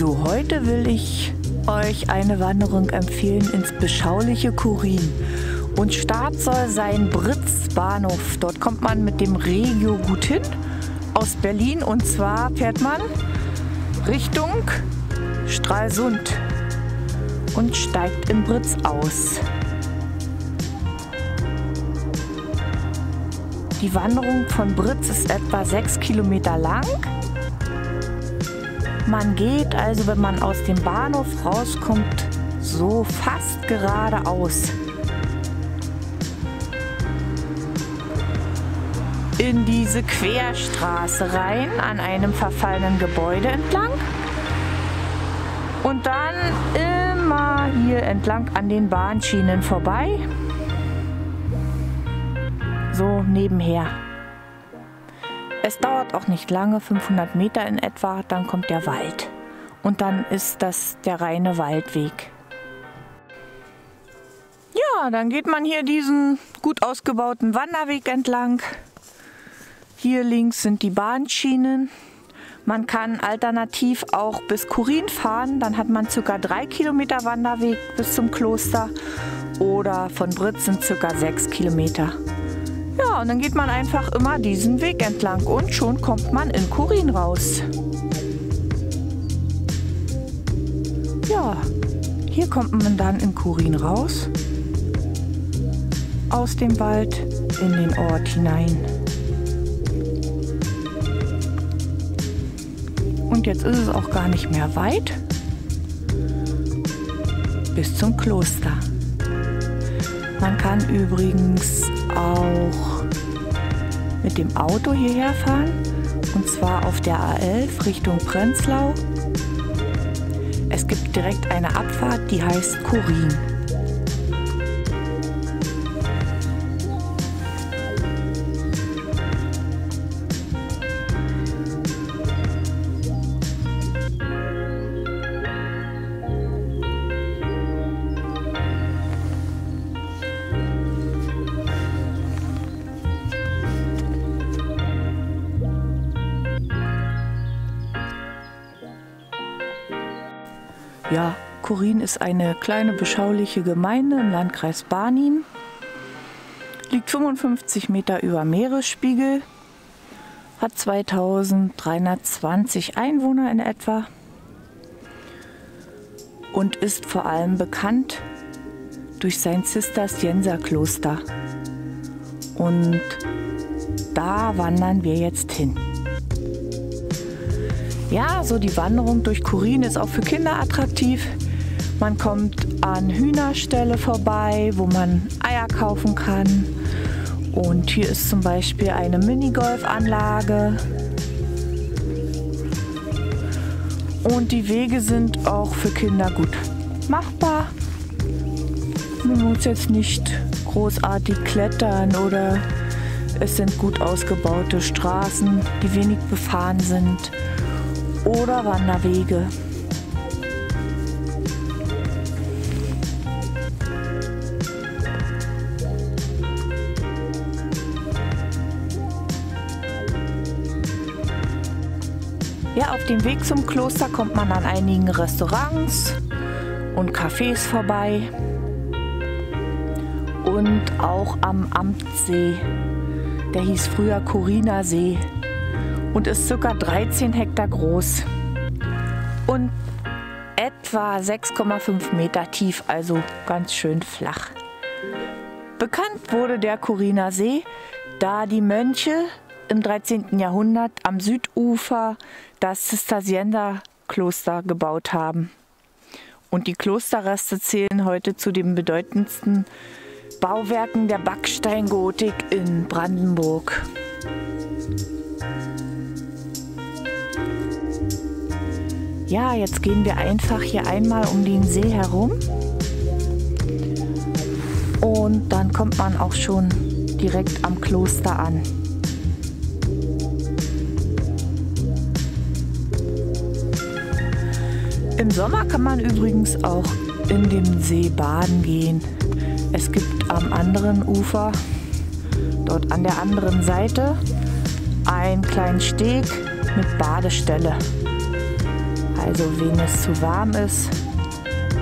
So, heute will ich euch eine Wanderung empfehlen ins beschauliche Kurin. Und Start soll sein Britz Bahnhof. Dort kommt man mit dem Regio gut hin aus Berlin und zwar fährt man Richtung Stralsund und steigt in Britz aus. Die Wanderung von Britz ist etwa sechs Kilometer lang man geht also, wenn man aus dem Bahnhof rauskommt, so fast geradeaus. In diese Querstraße rein, an einem verfallenen Gebäude entlang. Und dann immer hier entlang an den Bahnschienen vorbei. So nebenher. Es dauert auch nicht lange, 500 Meter in etwa, dann kommt der Wald. Und dann ist das der reine Waldweg. Ja, dann geht man hier diesen gut ausgebauten Wanderweg entlang. Hier links sind die Bahnschienen. Man kann alternativ auch bis Kurin fahren, dann hat man ca. 3 Kilometer Wanderweg bis zum Kloster oder von Britz sind ca. 6 Kilometer. Ja, und dann geht man einfach immer diesen Weg entlang und schon kommt man in Kurin raus. Ja, hier kommt man dann in Kurin raus, aus dem Wald in den Ort hinein. Und jetzt ist es auch gar nicht mehr weit bis zum Kloster. Man kann übrigens auch mit dem Auto hierher fahren und zwar auf der A11 Richtung Prenzlau. Es gibt direkt eine Abfahrt, die heißt Kurin. Ja, Kurin ist eine kleine beschauliche Gemeinde im Landkreis Barnim. Liegt 55 Meter über Meeresspiegel, hat 2320 Einwohner in etwa und ist vor allem bekannt durch sein Zisterzienserkloster. Und da wandern wir jetzt hin. Ja, so die Wanderung durch Kurin ist auch für Kinder attraktiv. Man kommt an Hühnerställe vorbei, wo man Eier kaufen kann. Und hier ist zum Beispiel eine Minigolfanlage. Und die Wege sind auch für Kinder gut machbar. Man muss jetzt nicht großartig klettern oder es sind gut ausgebaute Straßen, die wenig befahren sind oder Wanderwege. Ja, auf dem Weg zum Kloster kommt man an einigen Restaurants und Cafés vorbei und auch am Amtsee. Der hieß früher Corina See und ist ca. 13 Hektar groß und etwa 6,5 Meter tief, also ganz schön flach. Bekannt wurde der Kuriner See, da die Mönche im 13. Jahrhundert am Südufer das Zisterzienserkloster gebaut haben. Und die Klosterreste zählen heute zu den bedeutendsten Bauwerken der Backsteingotik in Brandenburg. Ja, jetzt gehen wir einfach hier einmal um den See herum. Und dann kommt man auch schon direkt am Kloster an. Im Sommer kann man übrigens auch in dem See baden gehen. Es gibt am anderen Ufer, dort an der anderen Seite, einen kleinen Steg mit Badestelle. Also wen es zu warm ist,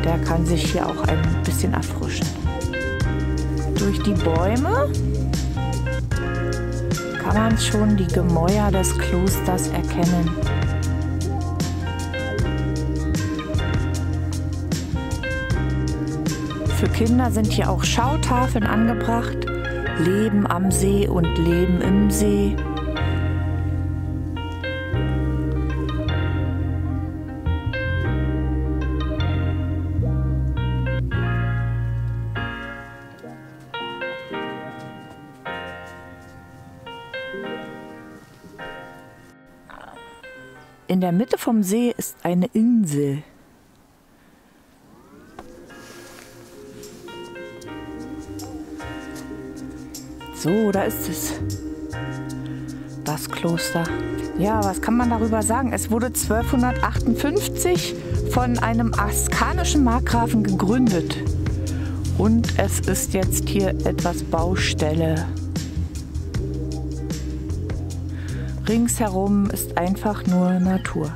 der kann sich hier auch ein bisschen erfrischen. Durch die Bäume kann man schon die Gemäuer des Klosters erkennen. Für Kinder sind hier auch Schautafeln angebracht. Leben am See und Leben im See. In der Mitte vom See ist eine Insel. So, da ist es. Das Kloster. Ja, was kann man darüber sagen? Es wurde 1258 von einem askanischen Markgrafen gegründet. Und es ist jetzt hier etwas Baustelle. Ringsherum ist einfach nur Natur.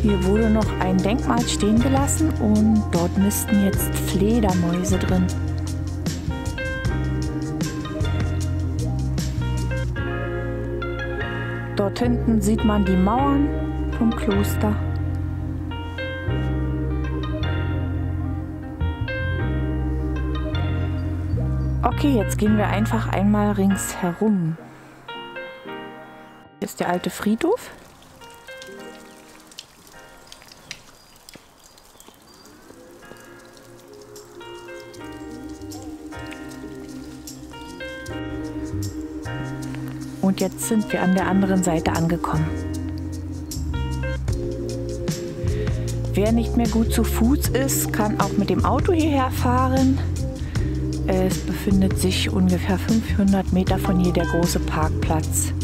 Hier wurde noch ein Denkmal stehen gelassen und dort nisten jetzt Fledermäuse drin. Dort hinten sieht man die Mauern vom Kloster. Okay, jetzt gehen wir einfach einmal ringsherum. Hier ist der alte Friedhof. Jetzt sind wir an der anderen Seite angekommen. Wer nicht mehr gut zu Fuß ist, kann auch mit dem Auto hierher fahren. Es befindet sich ungefähr 500 Meter von hier der große Parkplatz.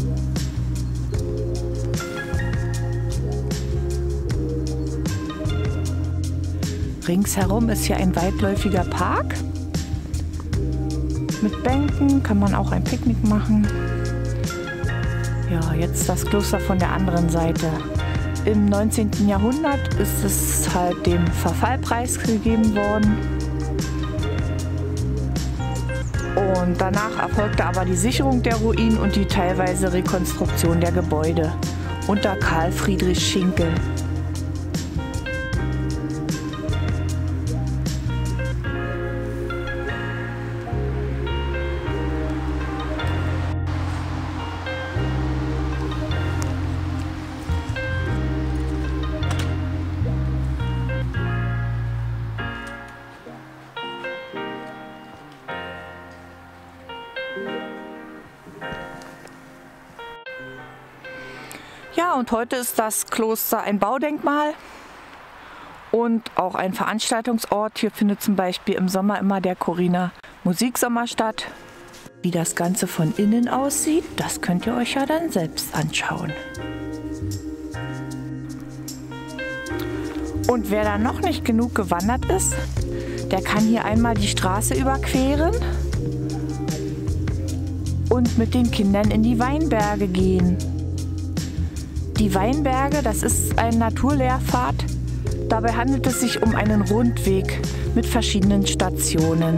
Ringsherum ist hier ein weitläufiger Park. Mit Bänken kann man auch ein Picknick machen. Ja, jetzt das Kloster von der anderen Seite. Im 19. Jahrhundert ist es halt dem Verfall preisgegeben worden. Und danach erfolgte aber die Sicherung der Ruinen und die teilweise Rekonstruktion der Gebäude unter Karl Friedrich Schinkel. Ja, und heute ist das Kloster ein Baudenkmal und auch ein Veranstaltungsort. Hier findet zum Beispiel im Sommer immer der Corina Musiksommer statt. Wie das Ganze von innen aussieht, das könnt ihr euch ja dann selbst anschauen. Und wer da noch nicht genug gewandert ist, der kann hier einmal die Straße überqueren und mit den Kindern in die Weinberge gehen. Die Weinberge, das ist ein Naturlehrpfad. Dabei handelt es sich um einen Rundweg mit verschiedenen Stationen.